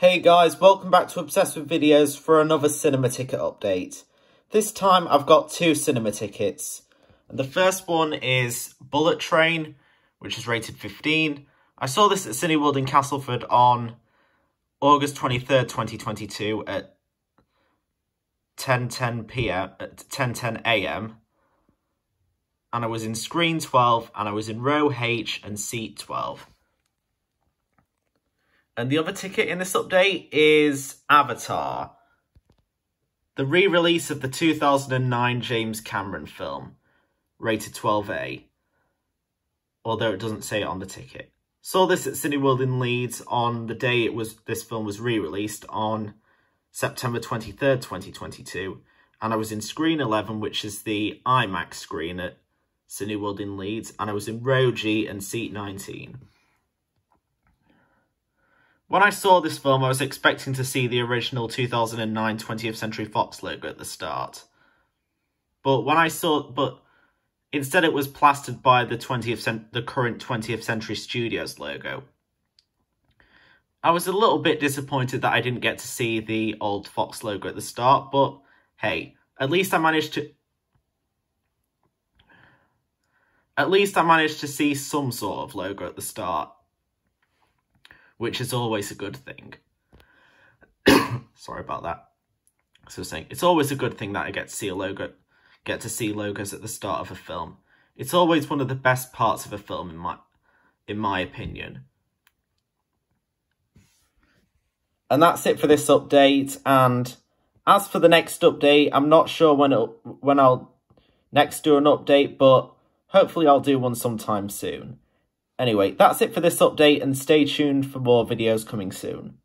Hey guys, welcome back to Obsessed with Videos for another cinema ticket update. This time I've got two cinema tickets. And the first one is Bullet Train, which is rated 15. I saw this at Cineworld in Castleford on August 23rd, 2022 at 10.10 p.m. at 10.10 a.m. And I was in screen 12 and I was in row H and seat 12. And the other ticket in this update is Avatar, the re-release of the 2009 James Cameron film, rated 12A, although it doesn't say it on the ticket. Saw this at Cineworld in Leeds on the day it was this film was re-released on September 23rd, 2022, and I was in screen 11, which is the IMAX screen at Cineworld in Leeds, and I was in row G and seat 19. When I saw this film, I was expecting to see the original 2009 20th Century Fox logo at the start. But when I saw, but instead it was plastered by the 20th, the current 20th Century Studios logo. I was a little bit disappointed that I didn't get to see the old Fox logo at the start, but hey, at least I managed to, at least I managed to see some sort of logo at the start which is always a good thing. Sorry about that. So saying it's always a good thing that I get to see a logo, get to see logos at the start of a film. It's always one of the best parts of a film in my, in my opinion. And that's it for this update. And as for the next update, I'm not sure when it when I'll next do an update, but hopefully I'll do one sometime soon. Anyway, that's it for this update and stay tuned for more videos coming soon.